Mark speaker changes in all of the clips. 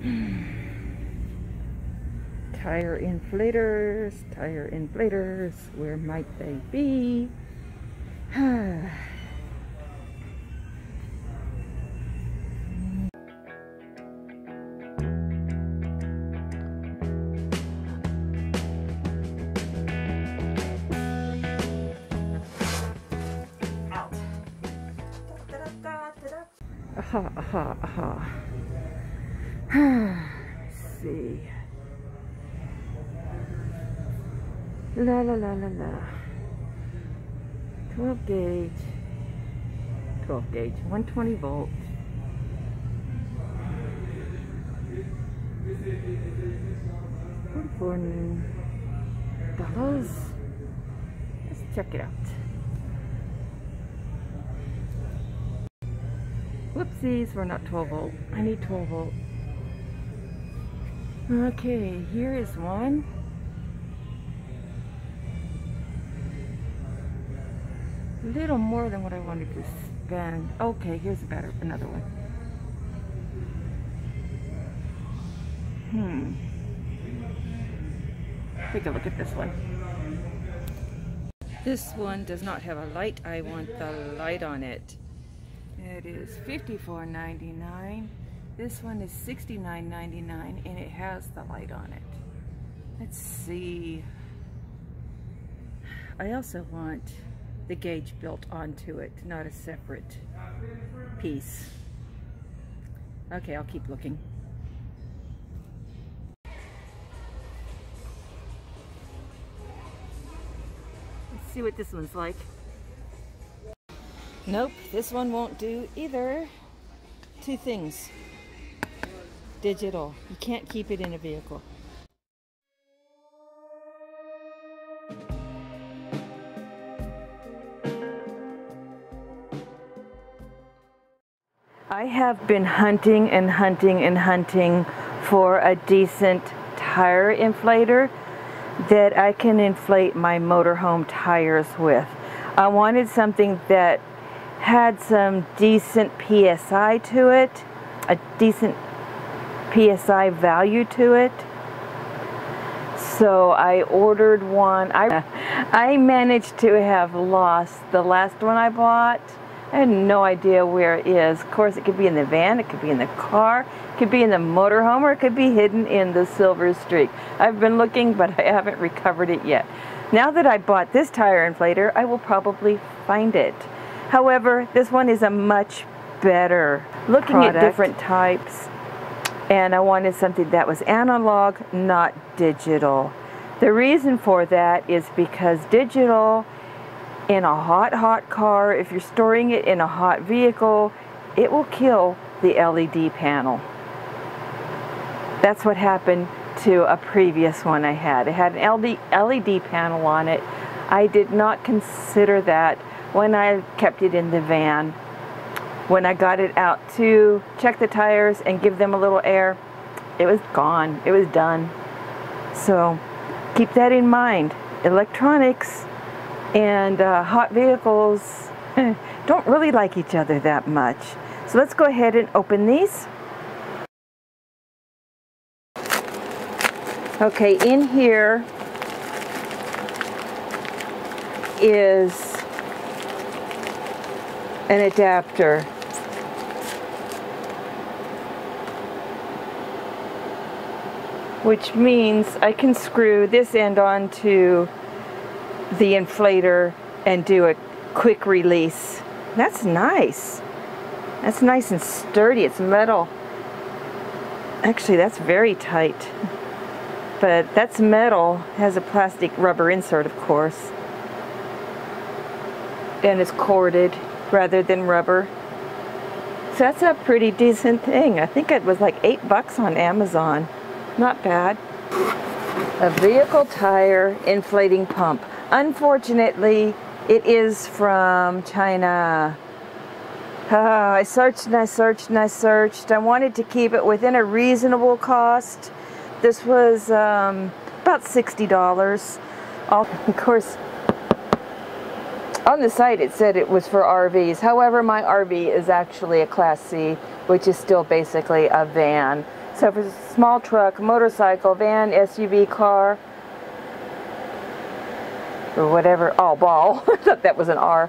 Speaker 1: Tire inflators, tire inflators, where might they be? aha, aha, aha. Let's see. La la la la la. 12 gauge. 12 gauge. 120 volt. Forty-four dollars. Let's check it out. Whoopsies, we're not 12 volt. I need 12 volt. Okay, here is one. A little more than what I wanted to spend. Okay, here's a better, another one. Hmm. Take a look at this one. This one does not have a light. I want the light on it. It is $54.99. This one is $69.99 and it has the light on it. Let's see. I also want the gauge built onto it, not a separate piece. Okay, I'll keep looking. Let's see what this one's like. Nope, this one won't do either. Two things. Digital. You can't keep it in a vehicle. I have been hunting and hunting and hunting for a decent tire inflator that I can inflate my motorhome tires with. I wanted something that had some decent PSI to it, a decent PSI value to it. So I ordered one. I, I managed to have lost the last one I bought. I had no idea where it is. Of course, it could be in the van, it could be in the car, it could be in the motorhome, or it could be hidden in the silver streak. I've been looking, but I haven't recovered it yet. Now that I bought this tire inflator, I will probably find it. However, this one is a much better looking product. at different types and I wanted something that was analog, not digital. The reason for that is because digital in a hot, hot car, if you're storing it in a hot vehicle, it will kill the LED panel. That's what happened to a previous one I had. It had an LED panel on it. I did not consider that when I kept it in the van. When I got it out to check the tires and give them a little air, it was gone. It was done. So keep that in mind. Electronics and uh, hot vehicles don't really like each other that much. So let's go ahead and open these. Okay, in here is an adapter. Which means I can screw this end onto the inflator and do a quick release. That's nice. That's nice and sturdy. It's metal. Actually, that's very tight. But that's metal. It has a plastic rubber insert, of course. And it's corded rather than rubber. So that's a pretty decent thing. I think it was like eight bucks on Amazon. Not bad. A vehicle tire inflating pump. Unfortunately, it is from China. Uh, I searched and I searched and I searched. I wanted to keep it within a reasonable cost. This was um, about $60. Of course, on the site it said it was for RVs. However, my RV is actually a Class C, which is still basically a van. So a small truck, motorcycle, van, SUV, car, or whatever, oh, ball, I thought that was an R.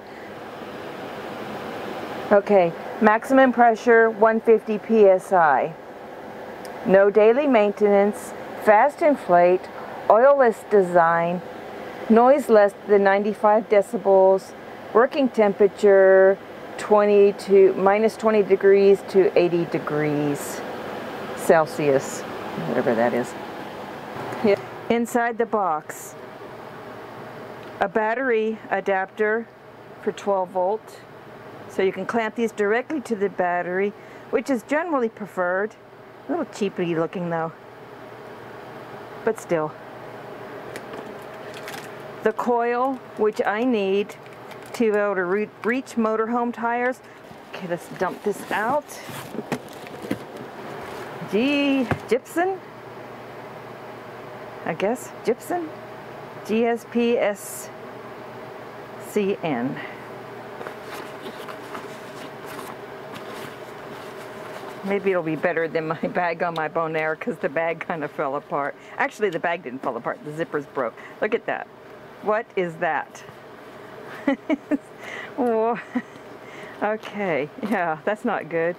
Speaker 1: Okay, maximum pressure 150 psi. No daily maintenance, fast inflate, oilless design, noise less than 95 decibels, working temperature 20 to minus 20 degrees to 80 degrees Celsius, whatever that is. Inside the box, a battery adapter for 12 volt. So you can clamp these directly to the battery, which is generally preferred. A little cheapy looking though, but still. The coil, which I need to be able to re reach motorhome tires. Okay, let's dump this out. G, gypsum? I guess, gypsum? GSPSCN. Maybe it'll be better than my bag on my BonAire because the bag kind of fell apart. Actually, the bag didn't fall apart. The zippers broke. Look at that. What is that? oh, okay, yeah, that's not good.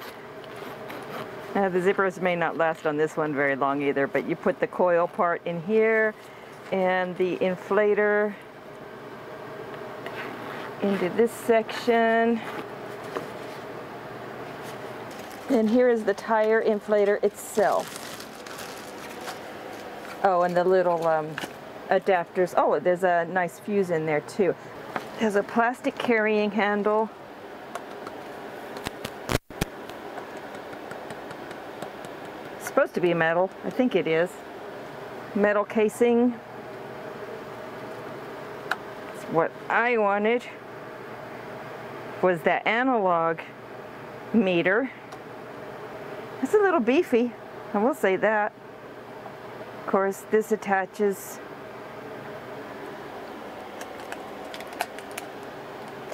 Speaker 1: Uh, the zippers may not last on this one very long either, but you put the coil part in here and the inflator into this section. And here is the tire inflator itself. Oh, and the little um, adapters. Oh, there's a nice fuse in there too. There's a plastic carrying handle. It's supposed to be metal. I think it is. Metal casing. What I wanted was that analog meter. It's a little beefy, I will say that. Of course, this attaches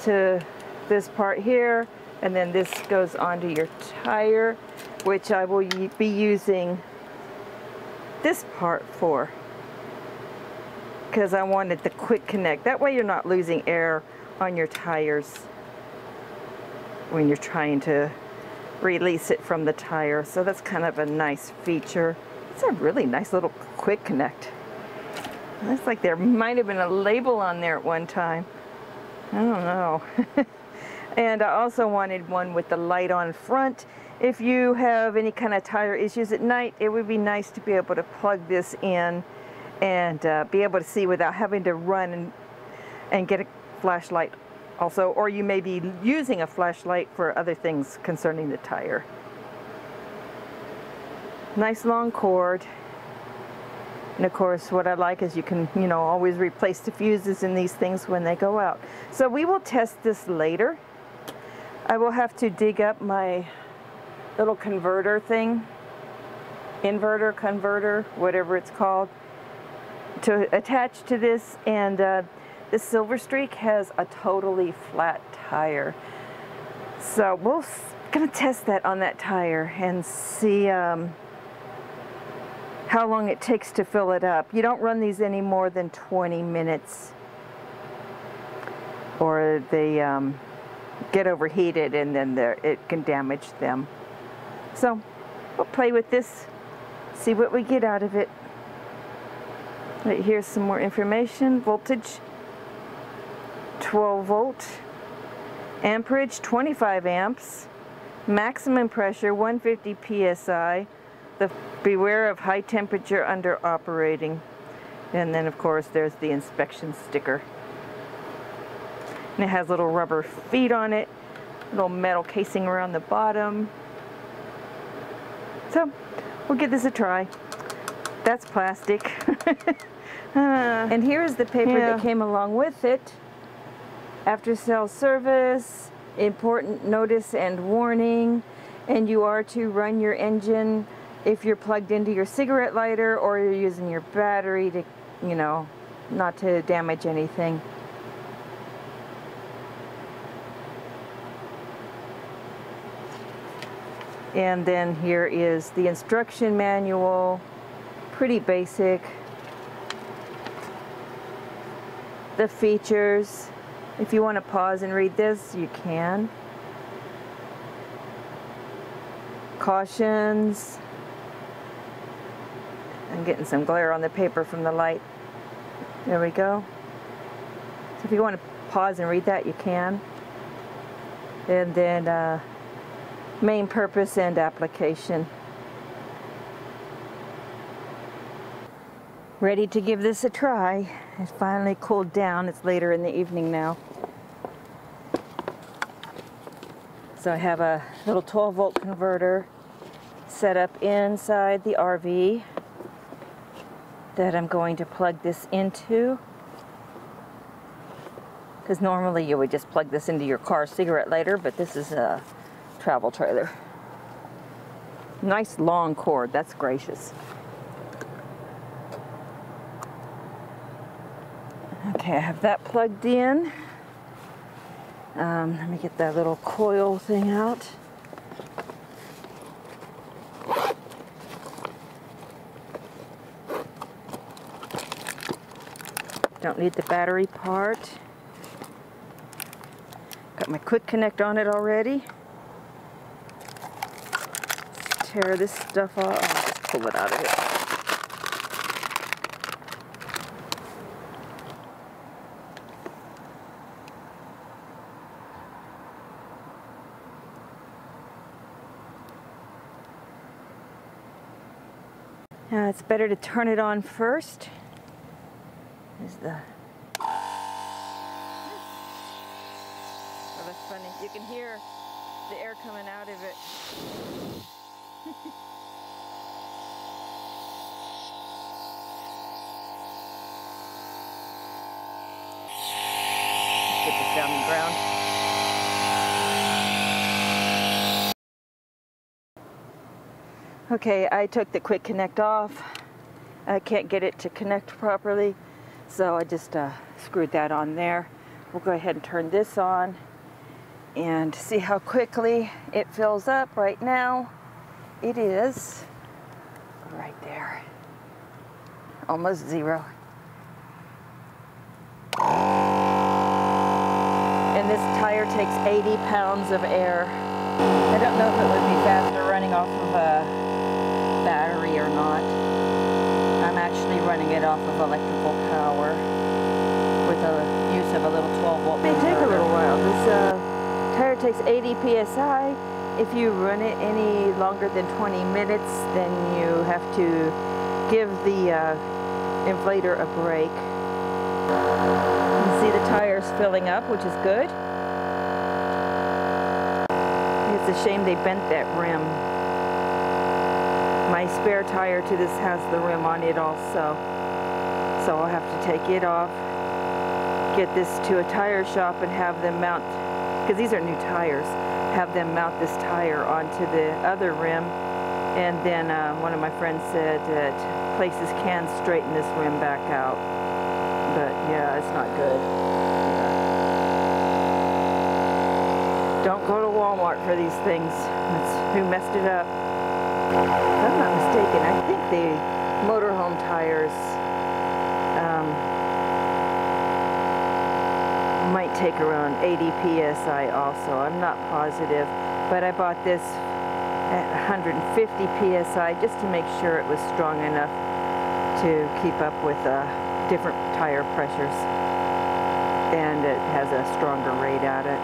Speaker 1: to this part here and then this goes onto your tire which I will be using this part for. Because I wanted the quick connect. That way you're not losing air on your tires when you're trying to release it from the tire. So that's kind of a nice feature. It's a really nice little quick connect. Looks like there might have been a label on there at one time. I don't know. and I also wanted one with the light on front. If you have any kind of tire issues at night, it would be nice to be able to plug this in and uh, be able to see without having to run and, and get a flashlight also, or you may be using a flashlight for other things concerning the tire. Nice long cord. And of course, what I like is you can, you know, always replace the fuses in these things when they go out. So we will test this later. I will have to dig up my little converter thing, inverter, converter, whatever it's called, to attach to this. And uh, this Silver Streak has a totally flat tire. So we're gonna test that on that tire and see um, how long it takes to fill it up. You don't run these any more than 20 minutes or they um, get overheated and then it can damage them. So we'll play with this, see what we get out of it. Right, here's some more information. Voltage 12 volt, amperage 25 amps, maximum pressure 150 psi, the beware of high temperature under operating. And then of course there's the inspection sticker. And it has little rubber feet on it, little metal casing around the bottom. So we'll give this a try. That's plastic. uh, and here is the paper yeah. that came along with it. After sales service, important notice and warning, and you are to run your engine if you're plugged into your cigarette lighter or you're using your battery to, you know, not to damage anything. And then here is the instruction manual, pretty basic. The features, if you want to pause and read this, you can. Cautions. I'm getting some glare on the paper from the light. There we go. So if you want to pause and read that, you can. And then uh, main purpose and application. Ready to give this a try. It's finally cooled down. It's later in the evening now. So I have a little 12 volt converter set up inside the RV that I'm going to plug this into. Because normally you would just plug this into your car cigarette lighter, but this is a travel trailer. Nice long cord, that's gracious. Okay, I have that plugged in. Um, let me get that little coil thing out. Don't need the battery part. Got my quick connect on it already. Tear this stuff off. I'll just pull it out of it. Now it's better to turn it on first. Is the Oh, that's funny. You can hear the air coming out of it. Get this down the ground. Okay, I took the quick connect off. I can't get it to connect properly, so I just uh, screwed that on there. We'll go ahead and turn this on and see how quickly it fills up right now. It is right there, almost zero. And this tire takes 80 pounds of air. I don't know if it would be faster running off of a battery or not. I'm actually running it off of electrical power with the use of a little 12 volt. It may take a little while. This uh, tire takes 80 psi. If you run it any longer than 20 minutes, then you have to give the uh, inflator a break. You can see the tires filling up, which is good. It's a shame they bent that rim. My spare tire to this has the rim on it also. So I'll have to take it off, get this to a tire shop and have them mount, because these are new tires, have them mount this tire onto the other rim. And then uh, one of my friends said that places can straighten this rim back out. But yeah, it's not good. Yeah. Don't go to Walmart for these things. That's who messed it up. If I'm not mistaken, I think the motorhome tires um, might take around 80 psi also. I'm not positive, but I bought this at 150 psi just to make sure it was strong enough to keep up with uh, different tire pressures and it has a stronger rate at it.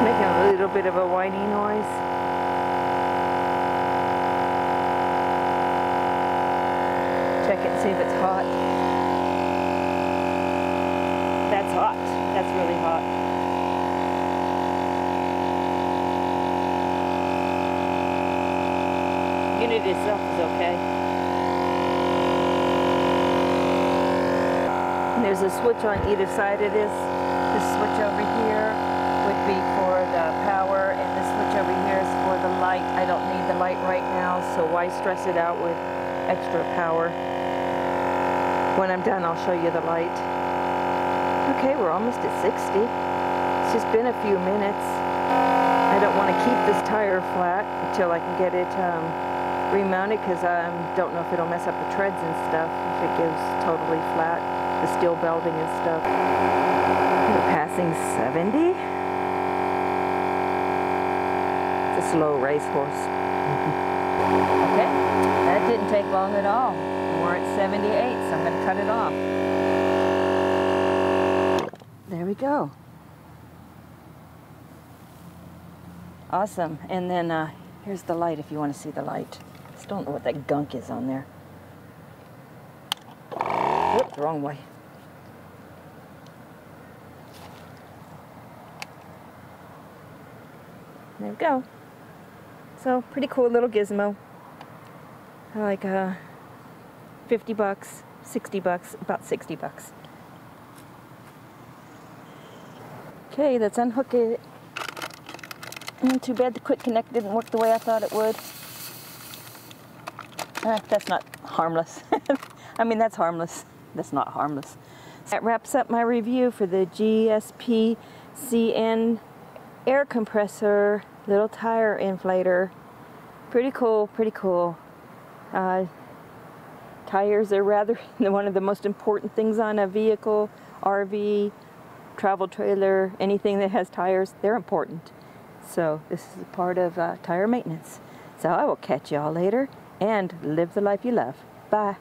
Speaker 1: Making a little bit of a whiny noise. Check it, see if it's hot. That's hot. That's really hot. Unit itself is okay. And there's a switch on either side of this. This switch over here would be for the power and this switch over here is for the light. I don't need the light right now, so why stress it out with extra power? When I'm done, I'll show you the light. Okay, we're almost at 60. It's just been a few minutes. I don't want to keep this tire flat until I can get it um, remounted because I um, don't know if it'll mess up the treads and stuff if it gives totally flat, the steel belting and stuff. We're passing 70. It's a slow racehorse. okay, that didn't take long at all. We're at 78, so I'm going to cut it off. We go. Awesome. And then uh, here's the light if you want to see the light. Just don't know what that gunk is on there. Whoop, wrong way. There we go. So pretty cool little gizmo. Like uh, 50 bucks, 60 bucks, about 60 bucks. Okay, let's unhook it. Mm, too bad the quick connect didn't work the way I thought it would. Eh, that's not harmless. I mean, that's harmless. That's not harmless. That wraps up my review for the GSP CN air compressor little tire inflator. Pretty cool, pretty cool. Uh, tires are rather one of the most important things on a vehicle, RV, travel trailer, anything that has tires, they're important. So this is a part of uh, tire maintenance. So I will catch y'all later and live the life you love. Bye.